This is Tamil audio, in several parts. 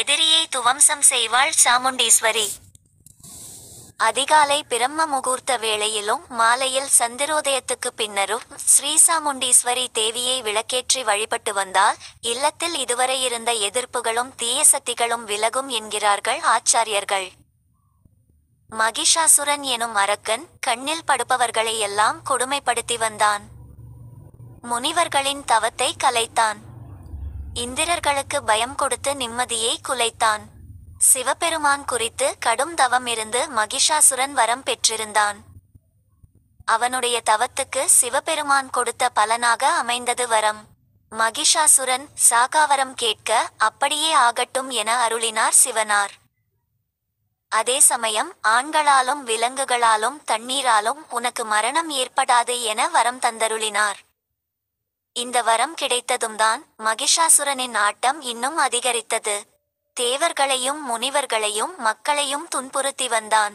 எதிரியை துவம்சம் செய்வாள் சாமுண்டீஸ்வரி. அதிகாலை பிரம்ம முகூர்த்த வேளையிலும் மாலையில் சந்திரோதயத்துக்கு பின்னரும் ஸ்ரீசாமுண்டீஸ்வரி தேவியை விளக்கேற்றி வழிபட்டு வந்தால் இல்லத்தில் இதுவரை இருந்த எதிர்ப்புகளும் தீய சக்திகளும் விலகும் என்கிறார்கள் ஆச்சாரியர்கள். மகிஷாசுரன் எனும் அரக்கன் கண்ணில் படுப்பவர்களை எல்லாம் கொடுமைப்படுத்தி வந்தான். முனிவர்களின் தவத்தை கலைத்தான். இந்திரர்களுக்கு பயம் கொடுத்து நிம்மதியை குலைத்தான். சிவபெருமான் குறித்து கடும் தவம் இருந்து மகிஷாசுரன் வரம் பெற்றிருந்தான். அவனுடைய தவத்துக்கு சிவபெருமான் கொடுத்த பலனாக அமைந்தது வரம். மகிஷாசுரன் சாகாவரம் கேட்க அப்படியே ஆகட்டும் என அருளினார் சிவனார். அதே சமயம் ஆண்களாலும் விலங்குகளாலும் தண்ணீராலும் உனக்கு மரணம் ஏற்படாது என வரம் தந்தருளினார். இந்த வரம் கிடைத்ததும் தான் மகிஷாசுரனின் ஆட்டம் இன்னும் அதிகரித்தது. தேவர்களையும் முனிவர்களையும் மக்களையும் துன்புறுத்தி வந்தான்.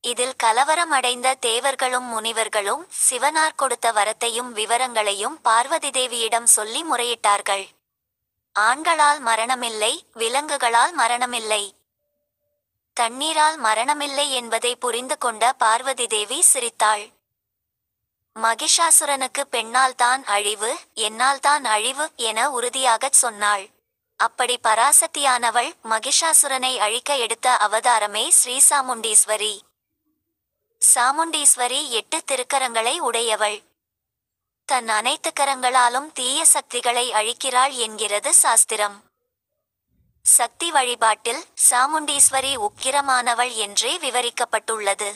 இதில் கலவரம் அடைந்த தேவர்களும் முனிவர்களும் சிவனார் கொடுத்த வரத்தையும் விவரங்களையும் பார்வதி தேவியிடம் சொல்லி முறையிட்டார்கள். ஆண்களால் மரணமில்லை விலங்குகளால் மரணமில்லை. தண்ணீரால் மரணமில்லை என்பதை புரிந்து கொண்ட பார்வதி தேவி சிரித்தாள். மகிஷாசுரனுக்கு பெண்ணால் தான் அழிவு என்னால் தான் அழிவு என உறுதியாகச் சொன்னாள். அப்படி பராசக்தியானவள் மகிஷாசுரனை அழிக்க எடுத்த அவதாரமே ஸ்ரீசாமுண்டீஸ்வரி சாமுண்டீஸ்வரி எட்டு திருக்கரங்களை உடையவள். தன் அனைத்து கரங்களாலும் தீய சக்திகளை அழிக்கிறாள் என்கிறது சாஸ்திரம். சக்தி வழிபாட்டில் சாமுண்டீஸ்வரி உக்கிரமானவள் என்றே விவரிக்கப்பட்டுள்ளது.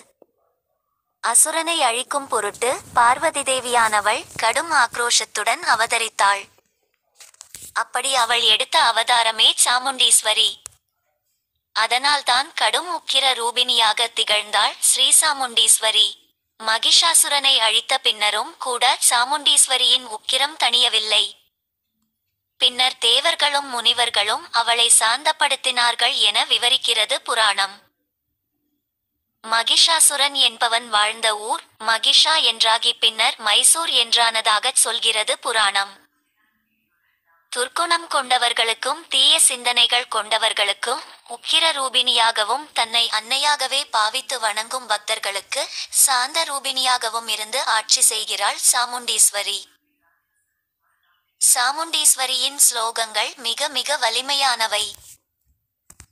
அசுரனை அழிக்கும் பொருட்டு பார்வதி தேவியானவள் கடும் ஆக்ரோஷத்துடன் அவதரித்தாள். அப்படி அவள் எடுத்த அவதாரமே சாமுண்டீஸ்வரி. அதனால்தான் கடும் உக்கிர ரூபினியாக திகழ்ந்தாள் ஸ்ரீ சாமுண்டீஸ்வரி. மகிஷாசுரனை அழித்த பின்னரும் கூட சாமுண்டீஸ்வரியின் உக்கிரம் தணியவில்லை. பின்னர் தேவர்களும் முனிவர்களும் அவளை சாந்தப்படுத்தினார்கள் என விவரிக்கிறது புராணம். மகிஷாசுரன் என்பவன் வாழ்ந்த ஊர் மகிஷா என்றாகி பின்னர் மைசூர் என்றானதாகச் சொல்கிறது புராணம். துர்க்குணம் கொண்டவர்களுக்கும் தீய சிந்தனைகள் கொண்டவர்களுக்கும் உக்கிர ரூபிணியாகவும் தன்னை அன்னையாகவே பாவித்து வணங்கும் பக்தர்களுக்கு சாந்த ரூபிணியாகவும் இருந்து ஆட்சி செய்கிறாள் சாமுண்டீஸ்வரி. சாமுண்டீஸ்வரியின் ஸ்லோகங்கள் மிக மிக வலிமையானவை.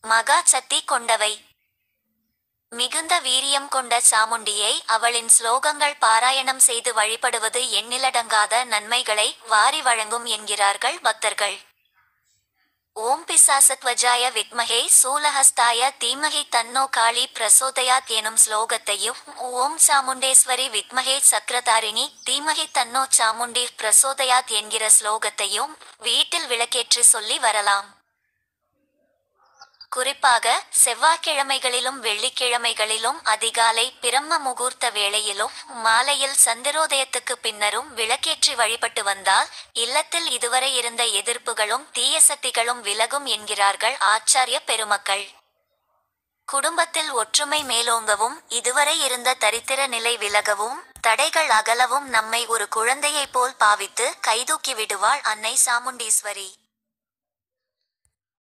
மகா சக்தி கொண்டவை. மிகுந்த வீரியம் கொண்ட சாமுண்டியை அவளின் ஸ்லோகங்கள் பாராயணம் செய்து வழிபடுவது எண்ணிலடங்காத நன்மைகளை வாரி வழங்கும் என்கிறார்கள் பக்தர்கள். ஓம் பிசாசத்வஜாய வித்மகே சூலஹஸ்தாய தீமகி தன்னோ காளி பிரசோதயாத் எனும் ஸ்லோகத்தையும் ஓம் சாமுண்டேஸ்வரி வித்மகே சக்கரதாரிணி தீமகி தன்னோ சாமுண்டி பிரசோதயாத் என்கிற ஸ்லோகத்தையும் வீட்டில் விளக்கேற்றி சொல்லி வரலாம். குறிப்பாக செவ்வாய்க்கிழமைகளிலும் வெள்ளிக்கிழமைகளிலும் அதிகாலை பிரம்ம முகூர்த்த வேளையிலும் மாலையில் சந்திரோதயத்துக்கு பின்னரும் விளக்கேற்றி வழிபட்டு வந்தால் இல்லத்தில் இதுவரை இருந்த எதிர்ப்புகளும் தீய சக்திகளும் விலகும் என்கிறார்கள் ஆச்சாரிய பெருமக்கள். குடும்பத்தில் ஒற்றுமை மேலோங்கவும் இதுவரை இருந்த தரித்திர நிலை விலகவும் தடைகள் அகலவும் நம்மை ஒரு குழந்தையைப் போல் பாவித்து கைதூக்கி விடுவாள் அன்னை சாமுண்டீஸ்வரி.